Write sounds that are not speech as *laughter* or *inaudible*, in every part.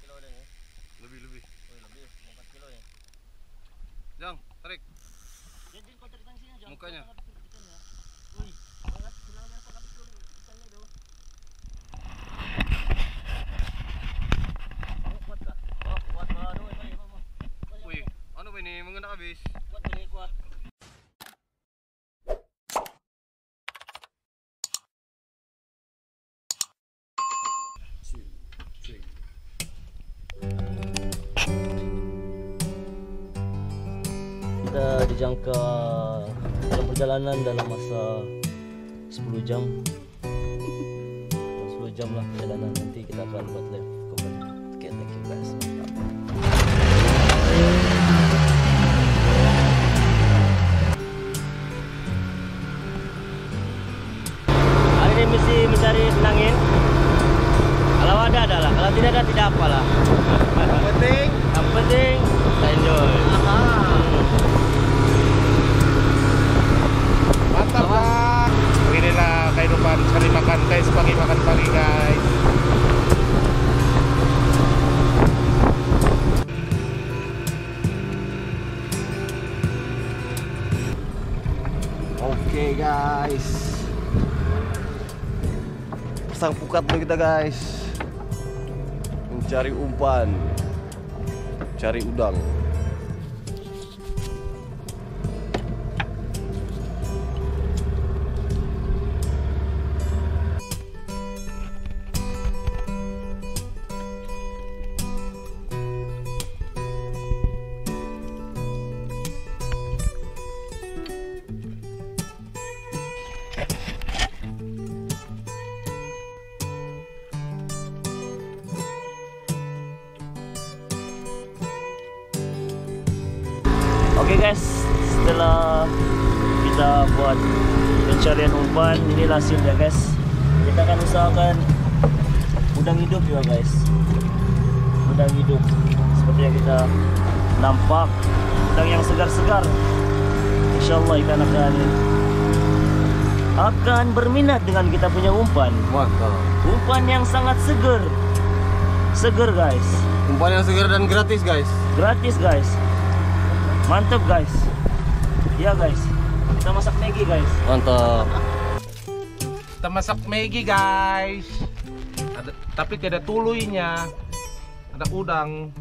kilo ini? Lebih lebih. Oh, lebih empat kilo ya. Jang, tarik. Kau tangsinya, Jang. Mukanya. Kau Kita dijangka dalam perjalanan dalam masa 10 jam. 10 jam lah perjalanan. Nanti kita akan buat live Kalau ada adalah, kalau tidak ada tidak apalah penting penting kita enjoy mantap bang. Beginilah kehidupan cari makan guys pagi makan pagi guys. Oke guys. Pasang pukat dulu kita guys. Mencari umpan. Cari udang. Oke guys, setelah kita buat pencarian umpan, inilah hasilnya guys. Kita akan usahakan udang hidup ya guys. Udang hidup seperti yang kita nampak, udang yang segar-segar. Insya Allah ikan akan akan berminat dengan kita punya umpan. Mantap. Umpan yang sangat seger, seger guys. Umpan yang segar dan gratis guys. Gratis guys. Mantap guys. Ya guys. Kita masak Maggi guys. Mantap. Kita masak Maggi guys. Ada, tapi tidak tuluinya. Ada udang.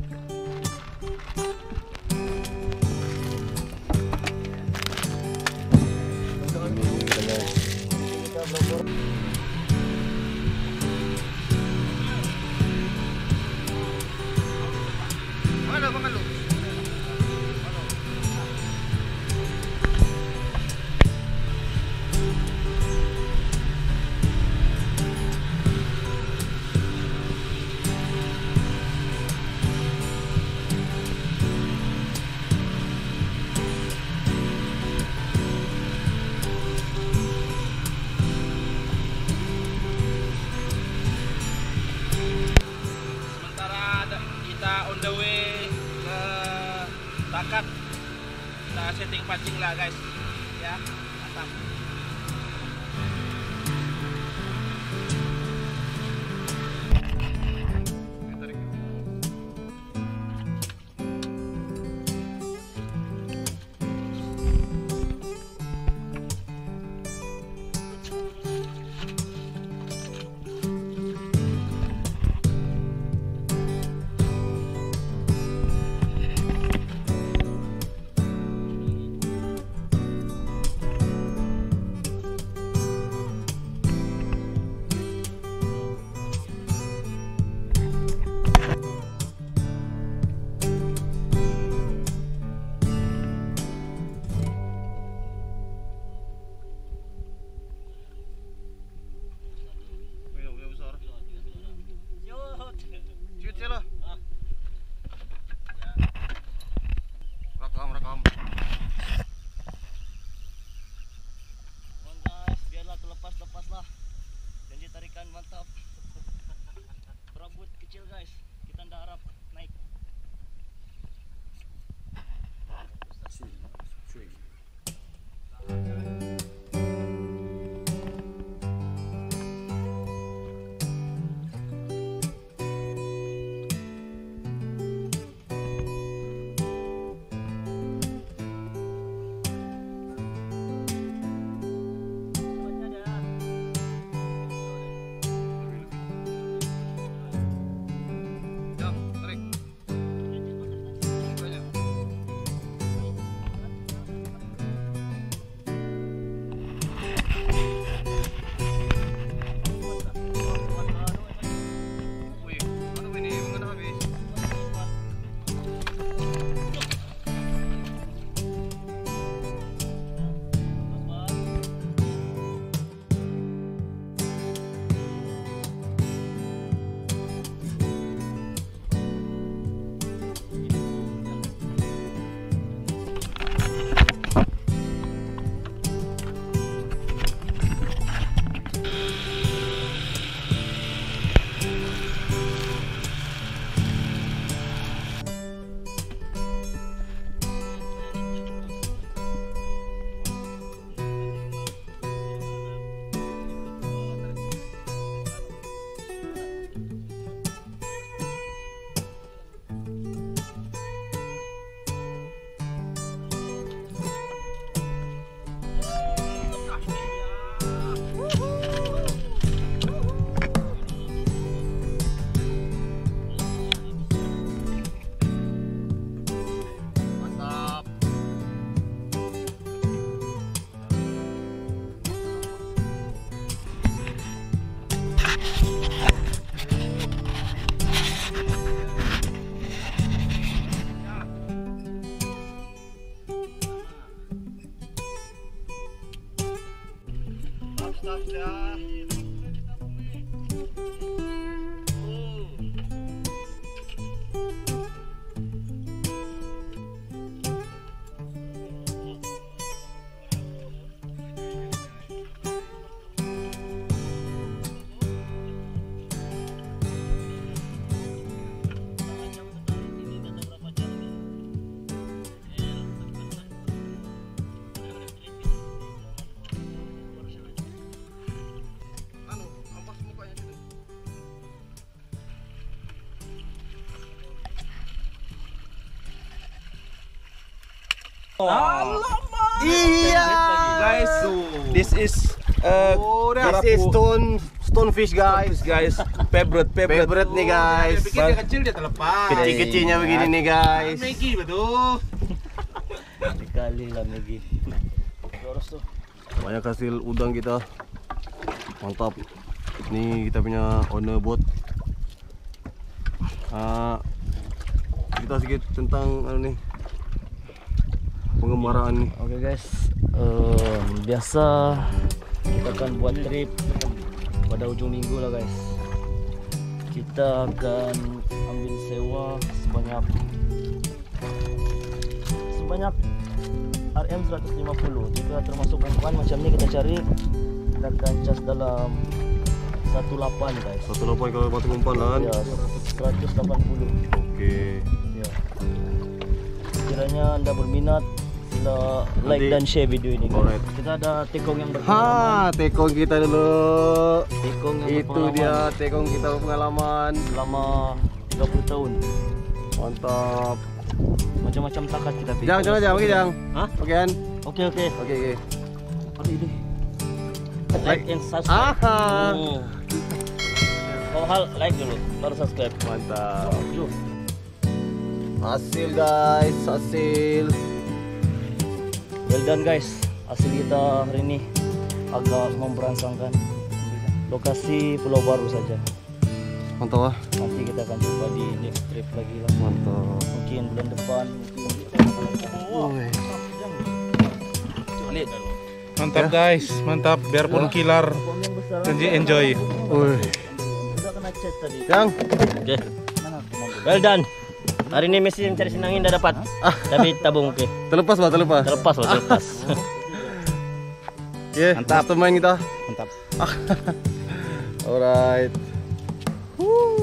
Takat kita setting pancing lah guys. Ya mantap Iya. Guys, this is uh, Oh, this is stone stonefish guys. guys. Favorite, favorite. Favorite nih guys. Pikir dia kecil dia terlepas. Kecil-kecilnya begini nih guys. Maggie betul. Sekali lah lagi. Terus tuh. Banyak hasil udang kita. Mantap. Ini kita punya owner boat. Ah, kita sedikit tentang anu nih pengembaraan. Oke guys, Em, biasa kita akan buat trip pada ujung minggu lah guys. Kita akan ambil sewa sebanyak sebanyak RM 150. Jika termasuk umpan macam ni kita cari kita akan cas dalam 18 guys. Satu lapan kalau batu kan. Ya, 180. Oke. Ya. Kiranya anda berminat sila like Nanti- dan share video ini guys. Alright. Kita ada tekong yang berpengalaman. Ha, tekong kita dulu. Tekong yang Itu berpengalaman dia tekong kita pengalaman. selama 30 tahun. Mantap. Macam-macam takat kita pilih. Jang, coba jang, oke jang. Hah? Oke kan? Oke oke. Oke, oke. Apa ini? Like and subscribe. Aha. Hmm. Kalau hal like dulu, baru subscribe. Mantap. Hasil guys, hasil. Well done guys. Hasil kita hari ini agak memberangsangkan. Lokasi Pulau Baru saja. Mantap. Nanti kita akan coba di next trip lagi lah. Mantap. Mungkin bulan depan. Mantap guys, mantap. Biarpun kilar, yang besar. janji enjoy. Woi. Sudah kena chat tadi. Yang Oke. Well done. Hari ini Messi mencari senangin dah dapat. *laughs* Tapi tabung ke. Terlepas bah, terlepas. Terlepas Pak, terlepas. *laughs* Oke, mantap. mantap main kita. Mantap. *laughs* Alright. Woo.